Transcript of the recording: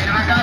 Ahí